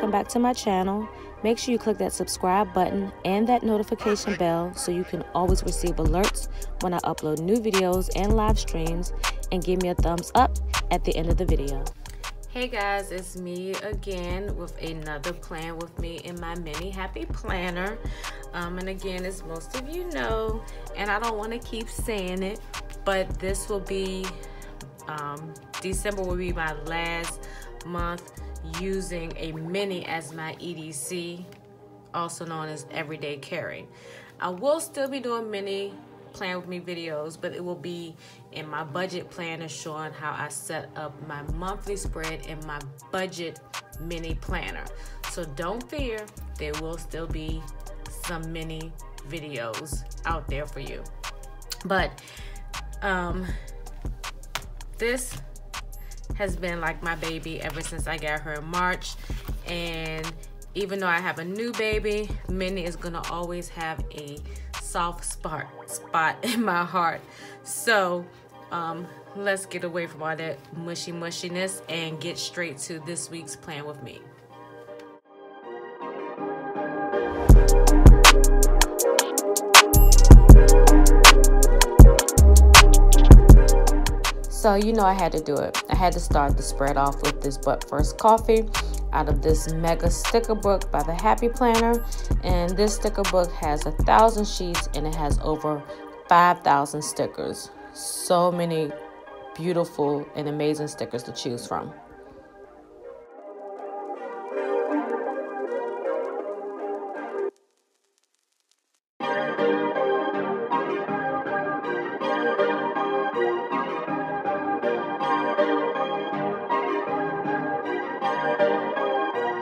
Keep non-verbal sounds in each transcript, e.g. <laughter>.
welcome back to my channel. Make sure you click that subscribe button and that notification bell so you can always receive alerts when I upload new videos and live streams and give me a thumbs up at the end of the video. Hey guys, it's me again with another plan with me in my mini happy planner. Um, and again, as most of you know, and I don't want to keep saying it, but this will be, um, December will be my last month using a mini as my EDC, also known as everyday carry. I will still be doing mini plan with me videos, but it will be in my budget planner showing how I set up my monthly spread in my budget mini planner. So don't fear, there will still be some mini videos out there for you. But um, this has been like my baby ever since I got her in March. And even though I have a new baby, Minnie is gonna always have a soft spot spot <laughs> in my heart. So um, let's get away from all that mushy mushiness and get straight to this week's plan with me. So you know I had to do it. I had to start the spread off with this But First Coffee out of this mega sticker book by the Happy Planner. And this sticker book has a thousand sheets and it has over 5,000 stickers. So many beautiful and amazing stickers to choose from.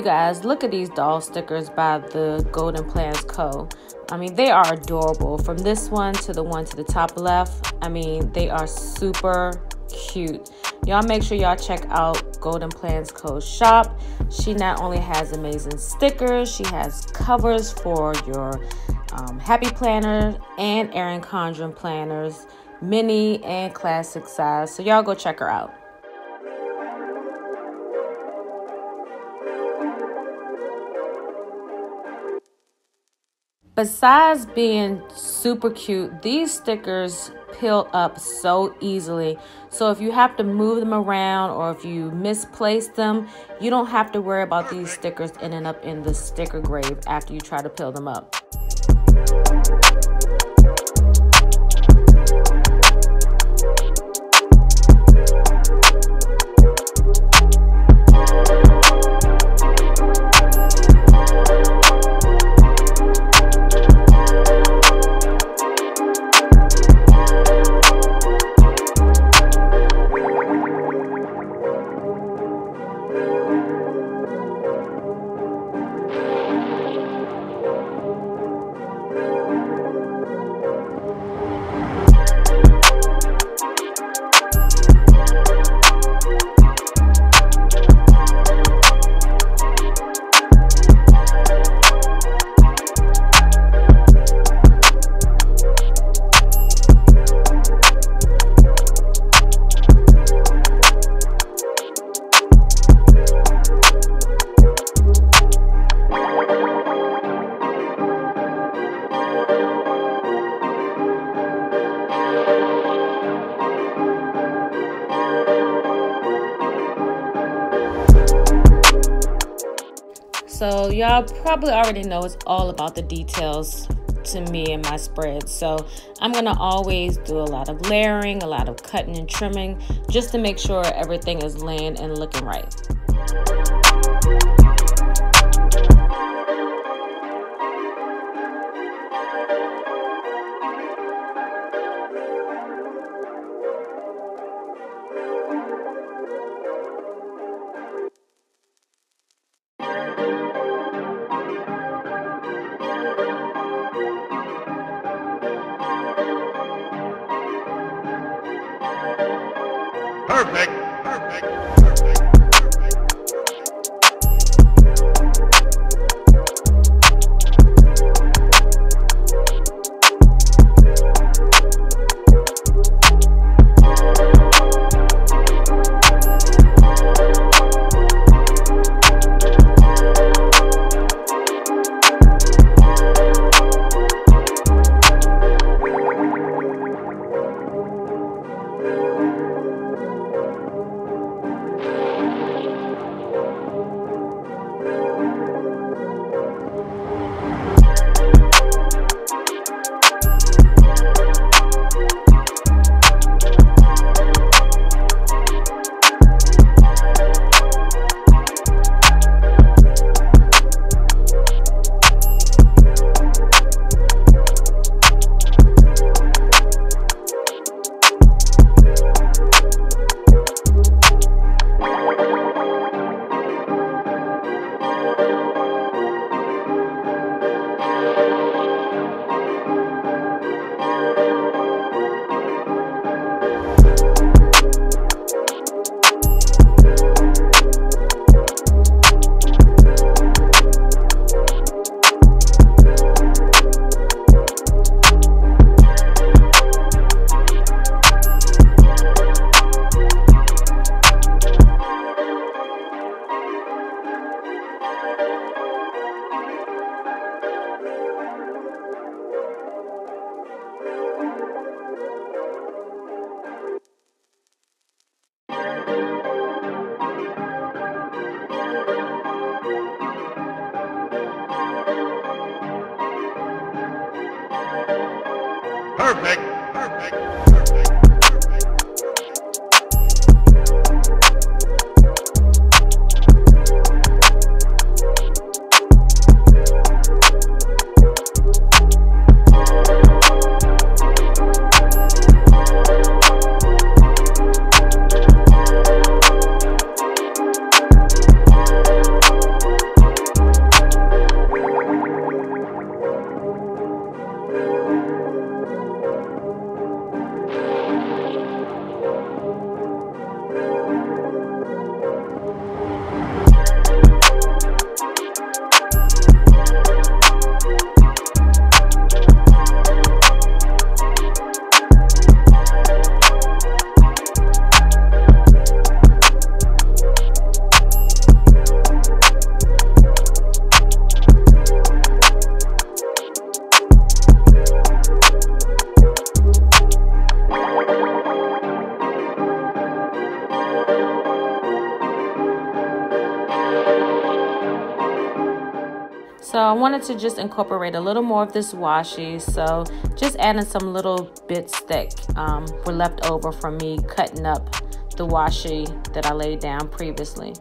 You guys, look at these doll stickers by the Golden Plans Co. I mean, they are adorable. From this one to the one to the top left, I mean, they are super cute. Y'all make sure y'all check out Golden Plans Co. shop. She not only has amazing stickers, she has covers for your um, Happy Planner and Erin Condren planners, mini and classic size. So y'all go check her out. Besides being super cute, these stickers peel up so easily. So if you have to move them around or if you misplace them, you don't have to worry about these stickers ending up in the sticker grave after you try to peel them up. So y'all probably already know it's all about the details to me and my spread. So I'm gonna always do a lot of layering, a lot of cutting and trimming, just to make sure everything is laying and looking right. Perfect. Perfect. Perfect. So I wanted to just incorporate a little more of this washi. So just adding some little bits that um, were left over from me cutting up the washi that I laid down previously.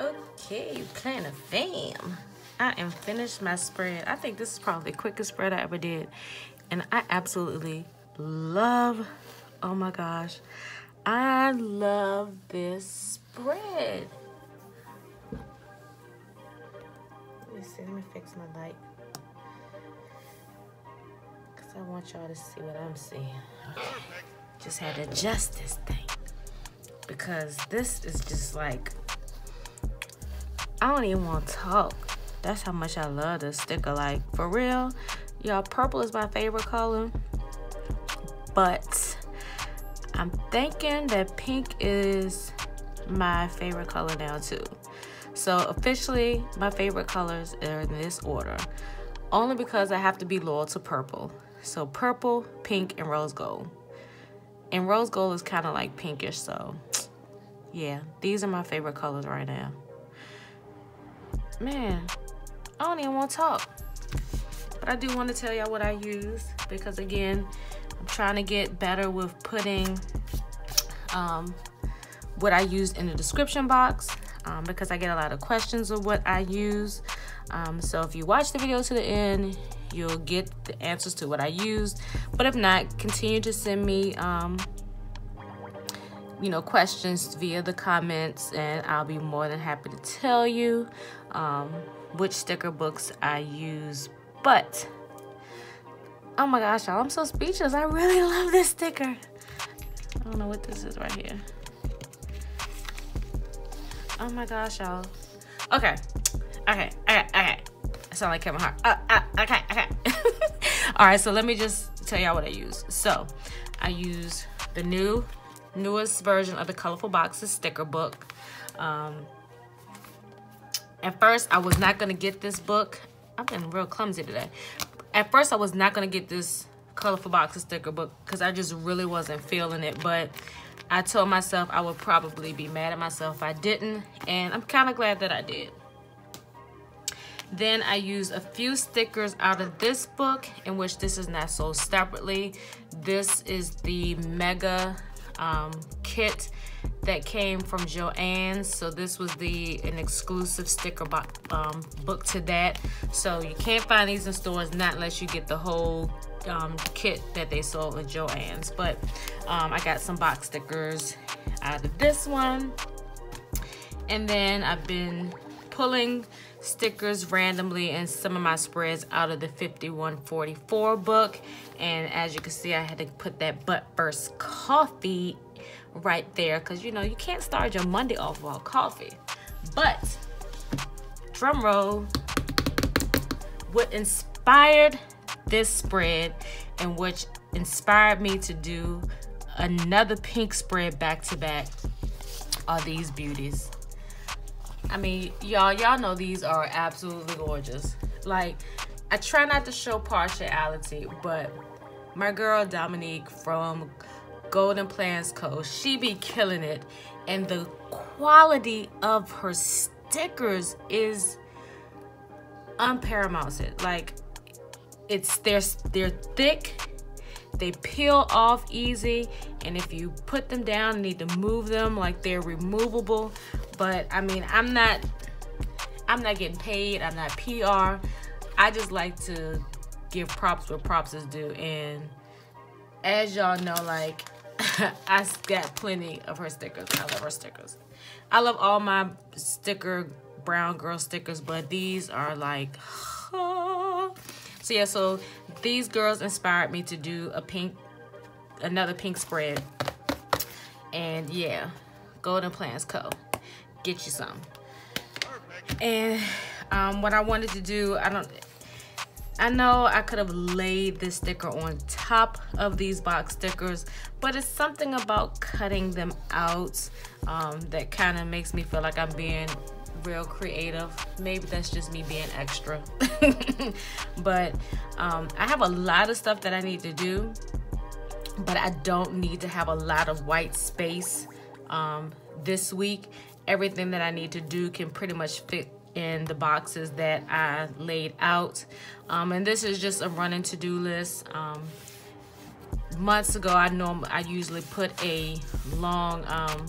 Okay, kind of fam. I am finished my spread. I think this is probably the quickest spread I ever did. And I absolutely love, oh my gosh, I love this spread. Let me see, let me fix my light. Because I want y'all to see what I'm seeing. Okay. Just had to adjust this thing. Because this is just like, I don't even want to talk. That's how much I love this sticker. Like, for real, y'all, purple is my favorite color but I'm thinking that pink is my favorite color now too. So officially, my favorite colors are in this order. Only because I have to be loyal to purple. So purple, pink, and rose gold. And rose gold is kind of like pinkish, so yeah, these are my favorite colors right now. Man, I don't even want to talk. But I do want to tell y'all what I use because again, I'm trying to get better with putting um, what I used in the description box um, because I get a lot of questions of what I use. Um, so if you watch the video to the end, you'll get the answers to what I used. But if not, continue to send me, um, you know, questions via the comments and I'll be more than happy to tell you um, which sticker books I use. But, oh my gosh, y'all, I'm so speechless. I really <laughs> love this sticker. I don't know what this is right here. Oh my gosh, y'all. Okay. Okay. Okay. Okay. I sound like Kevin Hart. Uh, uh, okay. Okay. <laughs> All right. So let me just tell y'all what I use. So I use the new, newest version of the Colorful Boxes sticker book. Um, at first, I was not going to get this book. I've been real clumsy today. At first, I was not going to get this Colorful Boxes sticker book because I just really wasn't feeling it. But I told myself I would probably be mad at myself if I didn't, and I'm kind of glad that I did. Then I used a few stickers out of this book, in which this is not sold separately. This is the Mega um, kit that came from Joann's. So this was the an exclusive sticker um, book to that. So you can't find these in stores not unless you get the whole um, kit that they sold at Joann's. But um, I got some box stickers out of this one. And then I've been pulling stickers randomly in some of my spreads out of the 5144 book. And as you can see, I had to put that But First Coffee right there because, you know, you can't start your Monday off without coffee. But, drum roll, what inspired this spread and which inspired me to do another pink spread back to back are these beauties. I mean, y'all, y'all know these are absolutely gorgeous. Like, I try not to show partiality, but my girl Dominique from Golden Plans Co. She be killing it. And the quality of her stickers is unparamouted. Like, it's they're they're thick they peel off easy and if you put them down you need to move them like they're removable but i mean i'm not i'm not getting paid i'm not pr i just like to give props where props is due and as y'all know like <laughs> i got plenty of her stickers i love her stickers i love all my sticker brown girl stickers but these are like <sighs> so yeah, so these girls inspired me to do a pink, another pink spread. And yeah, Golden Plans Co. Get you some. And um, what I wanted to do, I don't, I know I could have laid this sticker on top of these box stickers, but it's something about cutting them out um, that kind of makes me feel like I'm being real creative. Maybe that's just me being extra. <laughs> but um, I have a lot of stuff that I need to do, but I don't need to have a lot of white space um, this week. Everything that I need to do can pretty much fit in the boxes that I laid out. Um, and this is just a running to-do list. Um, months ago, I know I usually put a long um,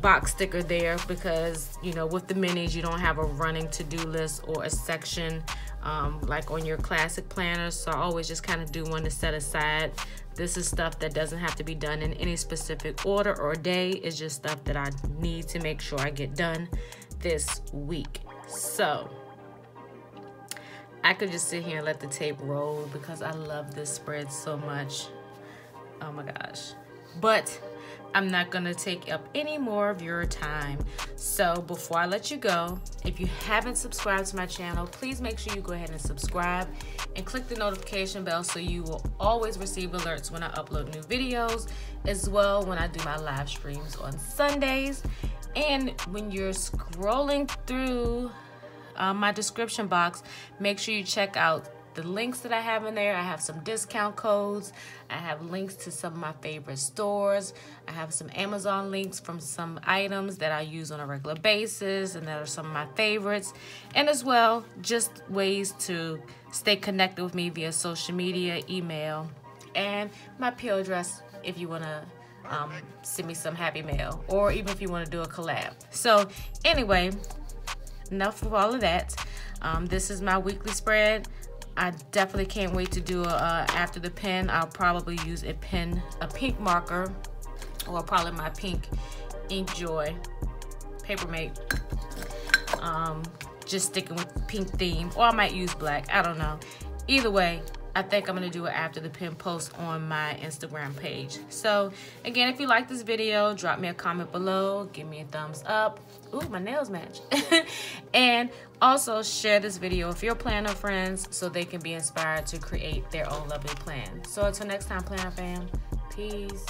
box sticker there because you know with the minis you don't have a running to-do list or a section um, like on your classic planners so I always just kind of do one to set aside this is stuff that doesn't have to be done in any specific order or day it's just stuff that I need to make sure I get done this week so I could just sit here and let the tape roll because I love this spread so much oh my gosh but I'm not gonna take up any more of your time. So before I let you go, if you haven't subscribed to my channel, please make sure you go ahead and subscribe and click the notification bell so you will always receive alerts when I upload new videos, as well when I do my live streams on Sundays. And when you're scrolling through uh, my description box, make sure you check out the links that I have in there. I have some discount codes. I have links to some of my favorite stores. I have some Amazon links from some items that I use on a regular basis and that are some of my favorites. And as well, just ways to stay connected with me via social media, email, and my PO address if you want to um, send me some happy mail or even if you want to do a collab. So anyway, enough of all of that. Um, this is my weekly spread. I definitely can't wait to do a, uh, after the pen. I'll probably use a pen, a pink marker, or probably my pink Ink Joy Papermate. Um, just sticking with pink theme, or I might use black. I don't know. Either way, I think I'm going to do it after the pin post on my Instagram page. So, again, if you like this video, drop me a comment below. Give me a thumbs up. Ooh, my nails match. <laughs> and also share this video with your planner friends so they can be inspired to create their own lovely plan. So, until next time, Planner fam, peace.